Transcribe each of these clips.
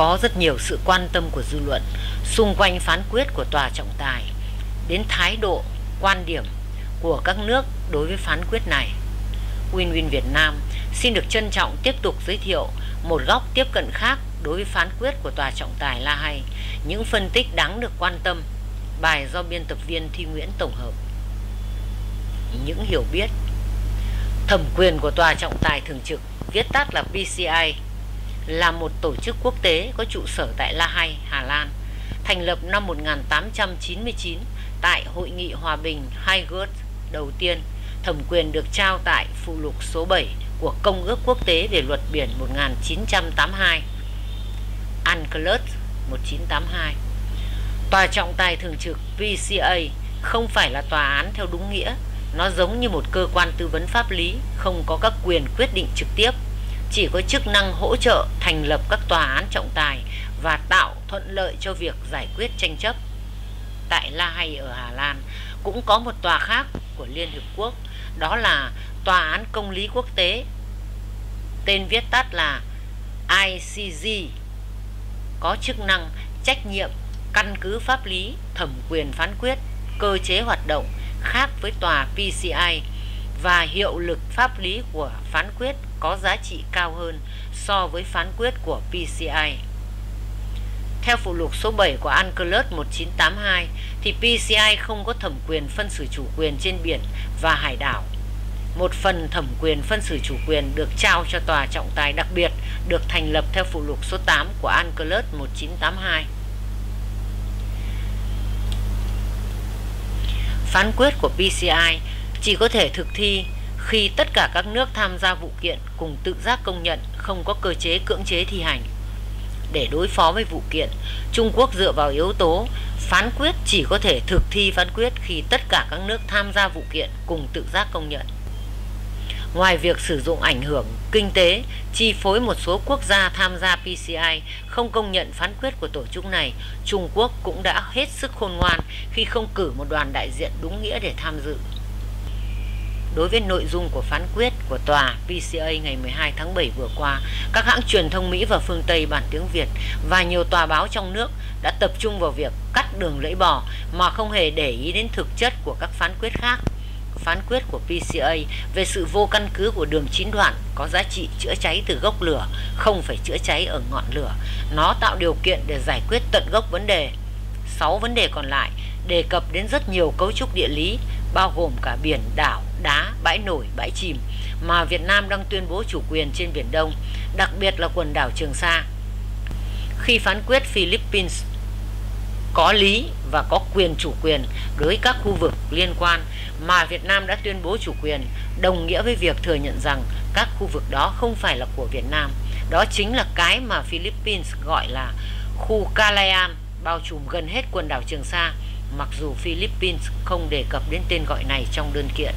Có rất nhiều sự quan tâm của dư luận xung quanh phán quyết của tòa trọng tài đến thái độ, quan điểm của các nước đối với phán quyết này. Win-Win Việt Nam xin được trân trọng tiếp tục giới thiệu một góc tiếp cận khác đối với phán quyết của tòa trọng tài La Hay, những phân tích đáng được quan tâm. Bài do biên tập viên Thi Nguyễn tổng hợp. Những hiểu biết Thẩm quyền của tòa trọng tài thường trực, viết tắt là PCI, là một tổ chức quốc tế có trụ sở tại La Hay, Hà Lan, thành lập năm 1899 tại Hội nghị Hòa bình Hague đầu tiên. Thẩm quyền được trao tại phụ lục số 7 của Công ước Quốc tế về luật biển 1982 UNCLOS 1982 Tòa trọng tài thường trực VCA không phải là tòa án theo đúng nghĩa nó giống như một cơ quan tư vấn pháp lý không có các quyền quyết định trực tiếp chỉ có chức năng hỗ trợ thành lập các tòa án trọng tài và tạo thuận lợi cho việc giải quyết tranh chấp. Tại La Hay ở Hà Lan cũng có một tòa khác của Liên Hiệp Quốc, đó là Tòa án Công lý Quốc tế. Tên viết tắt là ICJ có chức năng trách nhiệm căn cứ pháp lý, thẩm quyền phán quyết, cơ chế hoạt động khác với tòa PCI và hiệu lực pháp lý của phán quyết có giá trị cao hơn so với phán quyết của PCI. Theo phụ lục số 7 của UNCLOS 1982 thì PCI không có thẩm quyền phân xử chủ quyền trên biển và hải đảo. Một phần thẩm quyền phân xử chủ quyền được trao cho tòa trọng tài đặc biệt được thành lập theo phụ lục số 8 của UNCLOS 1982. Phán quyết của PCI chỉ có thể thực thi khi tất cả các nước tham gia vụ kiện cùng tự giác công nhận không có cơ chế cưỡng chế thi hành. Để đối phó với vụ kiện, Trung Quốc dựa vào yếu tố phán quyết chỉ có thể thực thi phán quyết khi tất cả các nước tham gia vụ kiện cùng tự giác công nhận. Ngoài việc sử dụng ảnh hưởng kinh tế chi phối một số quốc gia tham gia PCI không công nhận phán quyết của tổ chức này, Trung Quốc cũng đã hết sức khôn ngoan khi không cử một đoàn đại diện đúng nghĩa để tham dự. Đối với nội dung của phán quyết của tòa PCA ngày 12 tháng 7 vừa qua, các hãng truyền thông Mỹ và phương Tây bản tiếng Việt và nhiều tòa báo trong nước đã tập trung vào việc cắt đường lưỡi bò mà không hề để ý đến thực chất của các phán quyết khác phán quyết của PCA về sự vô căn cứ của đường chín đoạn có giá trị chữa cháy từ gốc lửa, không phải chữa cháy ở ngọn lửa. Nó tạo điều kiện để giải quyết tận gốc vấn đề. 6 vấn đề còn lại đề cập đến rất nhiều cấu trúc địa lý, bao gồm cả biển, đảo, đá, bãi nổi, bãi chìm mà Việt Nam đang tuyên bố chủ quyền trên Biển Đông, đặc biệt là quần đảo Trường Sa. Khi phán quyết Philippines có lý và có quyền chủ quyền đối với các khu vực liên quan mà Việt Nam đã tuyên bố chủ quyền đồng nghĩa với việc thừa nhận rằng các khu vực đó không phải là của Việt Nam. Đó chính là cái mà Philippines gọi là khu Kalayam bao trùm gần hết quần đảo Trường Sa, mặc dù Philippines không đề cập đến tên gọi này trong đơn kiện.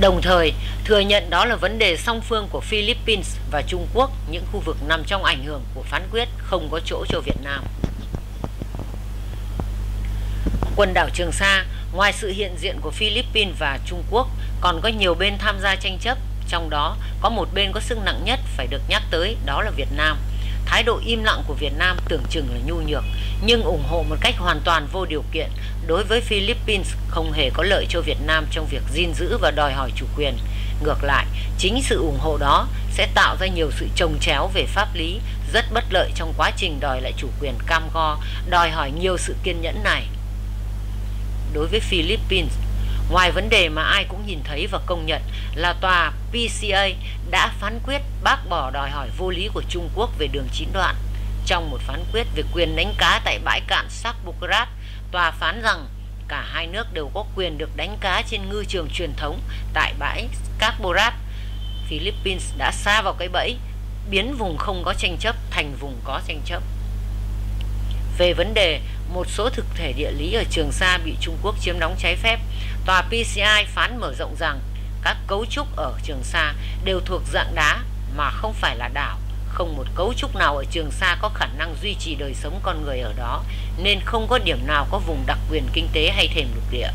Đồng thời, thừa nhận đó là vấn đề song phương của Philippines và Trung Quốc, những khu vực nằm trong ảnh hưởng của phán quyết không có chỗ cho Việt Nam. Quần đảo Trường Sa, ngoài sự hiện diện của Philippines và Trung Quốc, còn có nhiều bên tham gia tranh chấp, trong đó có một bên có sức nặng nhất phải được nhắc tới, đó là Việt Nam. Thái độ im lặng của Việt Nam tưởng chừng là nhu nhược, nhưng ủng hộ một cách hoàn toàn vô điều kiện đối với Philippines không hề có lợi cho Việt Nam trong việc gìn giữ và đòi hỏi chủ quyền. Ngược lại, chính sự ủng hộ đó sẽ tạo ra nhiều sự trồng chéo về pháp lý rất bất lợi trong quá trình đòi lại chủ quyền cam go, đòi hỏi nhiều sự kiên nhẫn này đối với Philippines. Ngoài vấn đề mà ai cũng nhìn thấy và công nhận là tòa PCA đã phán quyết bác bỏ đòi hỏi vô lý của Trung Quốc về đường chín đoạn. Trong một phán quyết về quyền đánh cá tại bãi cạn Sakbukrat, tòa phán rằng cả hai nước đều có quyền được đánh cá trên ngư trường truyền thống tại bãi Sakborat. Philippines đã xa vào cái bẫy, biến vùng không có tranh chấp thành vùng có tranh chấp. Về vấn đề một số thực thể địa lý ở Trường Sa bị Trung Quốc chiếm đóng trái phép, tòa PCI phán mở rộng rằng các cấu trúc ở Trường Sa đều thuộc dạng đá mà không phải là đảo. Không một cấu trúc nào ở Trường Sa có khả năng duy trì đời sống con người ở đó, nên không có điểm nào có vùng đặc quyền kinh tế hay thềm lục địa.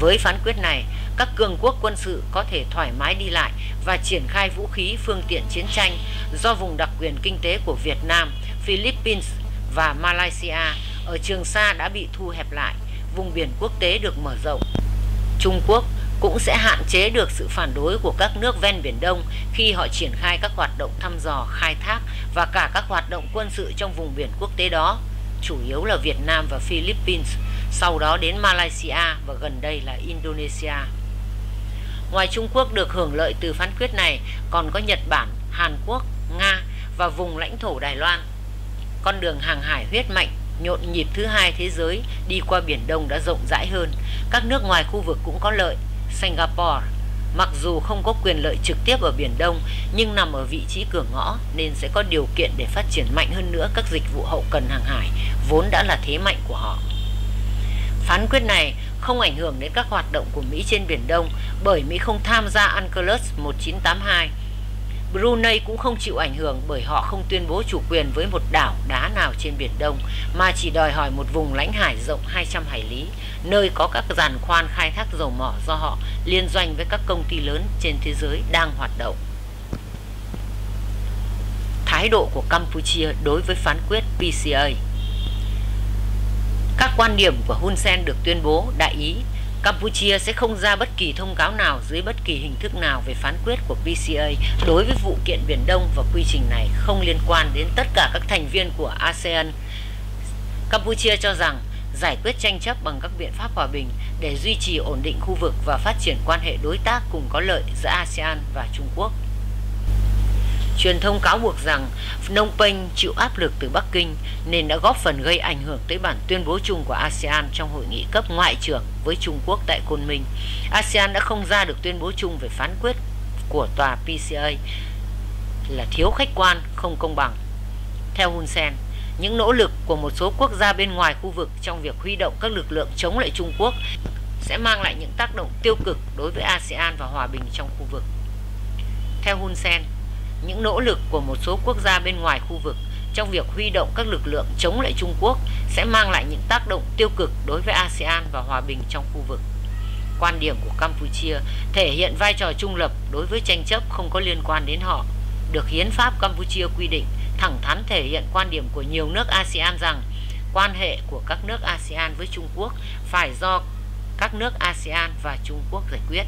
Với phán quyết này, các cường quốc quân sự có thể thoải mái đi lại và triển khai vũ khí phương tiện chiến tranh do vùng đặc quyền kinh tế của Việt Nam, Philippines và Malaysia ở Trường Sa đã bị thu hẹp lại, vùng biển quốc tế được mở rộng. Trung Quốc cũng sẽ hạn chế được sự phản đối của các nước ven Biển Đông khi họ triển khai các hoạt động thăm dò, khai thác và cả các hoạt động quân sự trong vùng biển quốc tế đó, chủ yếu là Việt Nam và Philippines, sau đó đến Malaysia và gần đây là Indonesia. Ngoài Trung Quốc được hưởng lợi từ phán quyết này, còn có Nhật Bản, Hàn Quốc, Nga và vùng lãnh thổ Đài Loan. Con đường hàng hải huyết mạnh nhộn nhịp thứ hai thế giới đi qua Biển Đông đã rộng rãi hơn. Các nước ngoài khu vực cũng có lợi. Singapore, mặc dù không có quyền lợi trực tiếp ở Biển Đông nhưng nằm ở vị trí cửa ngõ nên sẽ có điều kiện để phát triển mạnh hơn nữa các dịch vụ hậu cần hàng hải vốn đã là thế mạnh của họ. Phán quyết này không ảnh hưởng đến các hoạt động của Mỹ trên Biển Đông bởi Mỹ không tham gia UNCLOS 1982 Brunei cũng không chịu ảnh hưởng bởi họ không tuyên bố chủ quyền với một đảo đá nào trên Biển Đông mà chỉ đòi hỏi một vùng lãnh hải rộng 200 hải lý, nơi có các giàn khoan khai thác dầu mỏ do họ liên doanh với các công ty lớn trên thế giới đang hoạt động. Thái độ của Campuchia đối với phán quyết PCA Các quan điểm của Hun Sen được tuyên bố đại ý Campuchia sẽ không ra bất kỳ thông cáo nào dưới bất kỳ hình thức nào về phán quyết của PCA đối với vụ kiện Biển Đông và quy trình này không liên quan đến tất cả các thành viên của ASEAN. Campuchia cho rằng giải quyết tranh chấp bằng các biện pháp hòa bình để duy trì ổn định khu vực và phát triển quan hệ đối tác cùng có lợi giữa ASEAN và Trung Quốc. Truyền thông cáo buộc rằng Phnom Penh chịu áp lực từ Bắc Kinh nên đã góp phần gây ảnh hưởng tới bản tuyên bố chung của ASEAN trong hội nghị cấp ngoại trưởng với Trung Quốc tại Côn Minh. ASEAN đã không ra được tuyên bố chung về phán quyết của tòa PCA là thiếu khách quan, không công bằng. Theo Hun Sen, những nỗ lực của một số quốc gia bên ngoài khu vực trong việc huy động các lực lượng chống lại Trung Quốc sẽ mang lại những tác động tiêu cực đối với ASEAN và hòa bình trong khu vực. Theo Hun Sen, những nỗ lực của một số quốc gia bên ngoài khu vực trong việc huy động các lực lượng chống lại Trung Quốc sẽ mang lại những tác động tiêu cực đối với ASEAN và hòa bình trong khu vực. Quan điểm của Campuchia thể hiện vai trò trung lập đối với tranh chấp không có liên quan đến họ, được Hiến pháp Campuchia quy định, thẳng thắn thể hiện quan điểm của nhiều nước ASEAN rằng quan hệ của các nước ASEAN với Trung Quốc phải do các nước ASEAN và Trung Quốc giải quyết.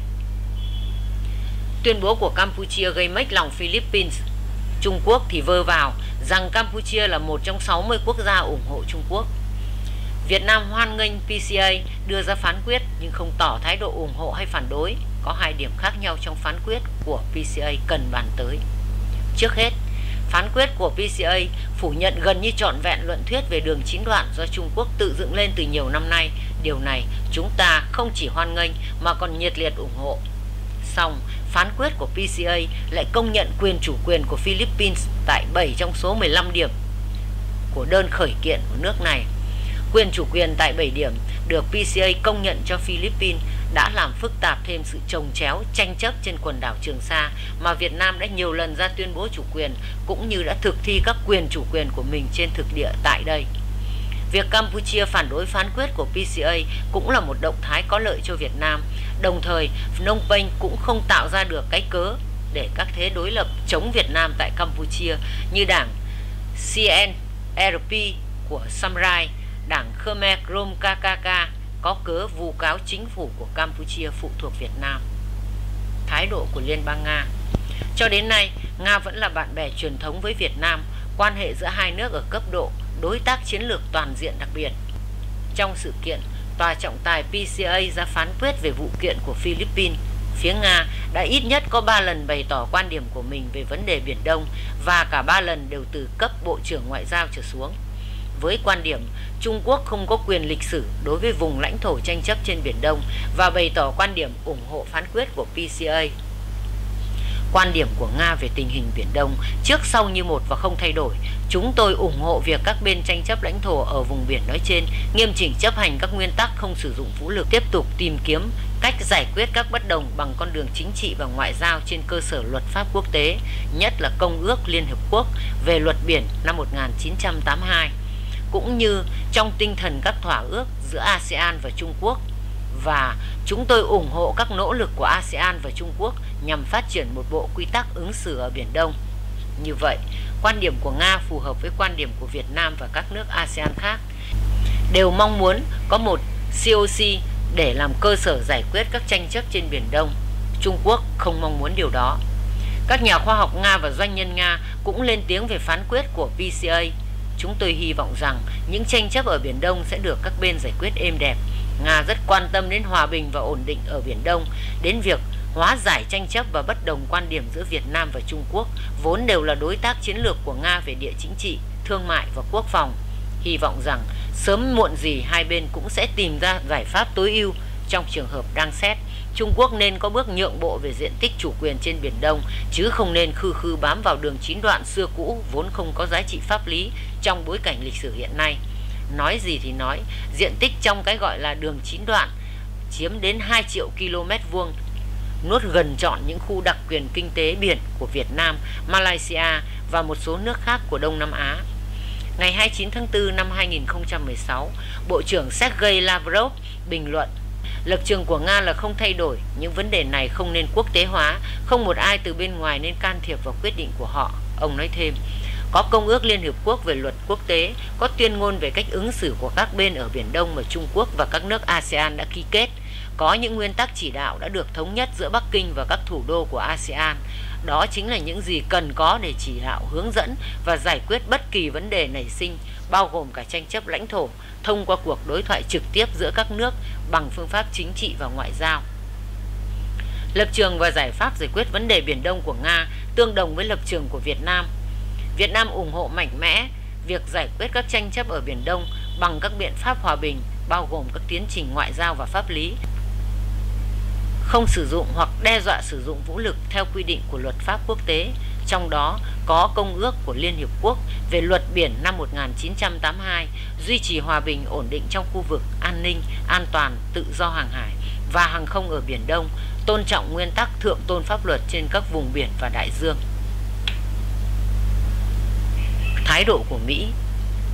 Tuyên bố của Campuchia gây mếch lòng Philippines. Trung Quốc thì vơ vào rằng Campuchia là một trong 60 quốc gia ủng hộ Trung Quốc. Việt Nam hoan nghênh PCA đưa ra phán quyết nhưng không tỏ thái độ ủng hộ hay phản đối. Có hai điểm khác nhau trong phán quyết của PCA cần bàn tới. Trước hết, phán quyết của PCA phủ nhận gần như trọn vẹn luận thuyết về đường chín đoạn do Trung Quốc tự dựng lên từ nhiều năm nay. Điều này chúng ta không chỉ hoan nghênh mà còn nhiệt liệt ủng hộ. Xong, phán quyết của PCA lại công nhận quyền chủ quyền của Philippines tại 7 trong số 15 điểm của đơn khởi kiện của nước này. Quyền chủ quyền tại 7 điểm được PCA công nhận cho Philippines đã làm phức tạp thêm sự trồng chéo tranh chấp trên quần đảo Trường Sa mà Việt Nam đã nhiều lần ra tuyên bố chủ quyền cũng như đã thực thi các quyền chủ quyền của mình trên thực địa tại đây. Việc Campuchia phản đối phán quyết của PCA cũng là một động thái có lợi cho Việt Nam. Đồng thời, Phnom Penh cũng không tạo ra được cái cớ để các thế đối lập chống Việt Nam tại Campuchia như đảng CNRP của Samrai, đảng Khmer Krom KKK có cớ vu cáo chính phủ của Campuchia phụ thuộc Việt Nam. Thái độ của Liên bang Nga Cho đến nay, Nga vẫn là bạn bè truyền thống với Việt Nam, quan hệ giữa hai nước ở cấp độ đối tác chiến lược toàn diện đặc biệt. Trong sự kiện, Tòa trọng tài PCA ra phán quyết về vụ kiện của Philippines. Phía Nga đã ít nhất có 3 lần bày tỏ quan điểm của mình về vấn đề Biển Đông và cả 3 lần đều từ cấp Bộ trưởng Ngoại giao trở xuống. Với quan điểm Trung Quốc không có quyền lịch sử đối với vùng lãnh thổ tranh chấp trên Biển Đông và bày tỏ quan điểm ủng hộ phán quyết của PCA. Quan điểm của Nga về tình hình Biển Đông trước sau như một và không thay đổi. Chúng tôi ủng hộ việc các bên tranh chấp lãnh thổ ở vùng biển nói trên nghiêm chỉnh chấp hành các nguyên tắc không sử dụng vũ lực, tiếp tục tìm kiếm cách giải quyết các bất đồng bằng con đường chính trị và ngoại giao trên cơ sở luật pháp quốc tế, nhất là Công ước Liên Hợp Quốc về luật biển năm 1982, cũng như trong tinh thần các thỏa ước giữa ASEAN và Trung Quốc và chúng tôi ủng hộ các nỗ lực của ASEAN và Trung Quốc nhằm phát triển một bộ quy tắc ứng xử ở Biển Đông. Như vậy, quan điểm của Nga phù hợp với quan điểm của Việt Nam và các nước ASEAN khác, đều mong muốn có một COC để làm cơ sở giải quyết các tranh chấp trên Biển Đông. Trung Quốc không mong muốn điều đó. Các nhà khoa học Nga và doanh nhân Nga cũng lên tiếng về phán quyết của PCA. Chúng tôi hy vọng rằng những tranh chấp ở Biển Đông sẽ được các bên giải quyết êm đẹp. Nga rất quan tâm đến hòa bình và ổn định ở Biển Đông, đến việc hóa giải tranh chấp và bất đồng quan điểm giữa Việt Nam và Trung Quốc, vốn đều là đối tác chiến lược của Nga về địa chính trị, thương mại và quốc phòng. Hy vọng rằng sớm muộn gì hai bên cũng sẽ tìm ra giải pháp tối ưu trong trường hợp đang xét. Trung Quốc nên có bước nhượng bộ về diện tích chủ quyền trên Biển Đông, chứ không nên khư khư bám vào đường chín đoạn xưa cũ vốn không có giá trị pháp lý trong bối cảnh lịch sử hiện nay. Nói gì thì nói, diện tích trong cái gọi là đường chín đoạn chiếm đến 2 triệu km vuông nuốt gần trọn những khu đặc quyền kinh tế biển của Việt Nam, Malaysia và một số nước khác của Đông Nam Á. Ngày 29 tháng 4 năm 2016, Bộ trưởng Sergei Lavrov bình luận Lập trường của Nga là không thay đổi, những vấn đề này không nên quốc tế hóa, không một ai từ bên ngoài nên can thiệp vào quyết định của họ. Ông nói thêm, có Công ước Liên Hiệp Quốc về luật quốc tế, có tuyên ngôn về cách ứng xử của các bên ở Biển Đông mà Trung Quốc và các nước ASEAN đã ký kết, có những nguyên tắc chỉ đạo đã được thống nhất giữa Bắc Kinh và các thủ đô của ASEAN. Đó chính là những gì cần có để chỉ đạo, hướng dẫn và giải quyết bất kỳ vấn đề nảy sinh, bao gồm cả tranh chấp lãnh thổ, thông qua cuộc đối thoại trực tiếp giữa các nước bằng phương pháp chính trị và ngoại giao. Lập trường và giải pháp giải quyết vấn đề Biển Đông của Nga tương đồng với lập trường của Việt Nam. Việt Nam ủng hộ mạnh mẽ việc giải quyết các tranh chấp ở Biển Đông bằng các biện pháp hòa bình, bao gồm các tiến trình ngoại giao và pháp lý, không sử dụng hoặc đe dọa sử dụng vũ lực theo quy định của luật pháp quốc tế, trong đó có Công ước của Liên Hiệp Quốc về luật biển năm 1982, duy trì hòa bình ổn định trong khu vực, an ninh, an toàn, tự do hàng hải và hàng không ở Biển Đông, tôn trọng nguyên tắc thượng tôn pháp luật trên các vùng biển và đại dương. Thái độ của Mỹ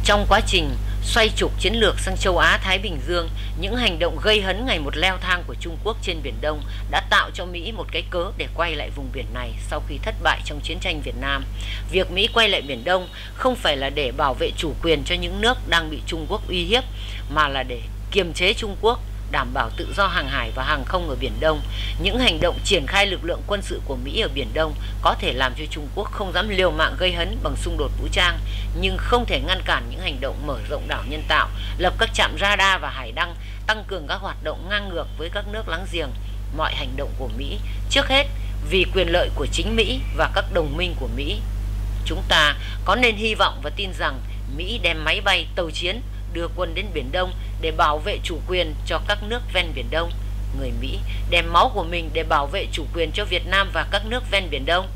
trong quá trình xoay trục chiến lược sang châu Á Thái Bình Dương, những hành động gây hấn ngày một leo thang của Trung Quốc trên Biển Đông đã tạo cho Mỹ một cái cớ để quay lại vùng biển này sau khi thất bại trong chiến tranh Việt Nam. Việc Mỹ quay lại Biển Đông không phải là để bảo vệ chủ quyền cho những nước đang bị Trung Quốc uy hiếp, mà là để kiềm chế Trung Quốc đảm bảo tự do hàng hải và hàng không ở Biển Đông. Những hành động triển khai lực lượng quân sự của Mỹ ở Biển Đông có thể làm cho Trung Quốc không dám liều mạng gây hấn bằng xung đột vũ trang, nhưng không thể ngăn cản những hành động mở rộng đảo nhân tạo, lập các trạm radar và hải đăng, tăng cường các hoạt động ngang ngược với các nước láng giềng. Mọi hành động của Mỹ, trước hết vì quyền lợi của chính Mỹ và các đồng minh của Mỹ. Chúng ta có nên hy vọng và tin rằng Mỹ đem máy bay, tàu chiến đưa quân đến Biển Đông để bảo vệ chủ quyền cho các nước ven Biển Đông. Người Mỹ đem máu của mình để bảo vệ chủ quyền cho Việt Nam và các nước ven Biển Đông.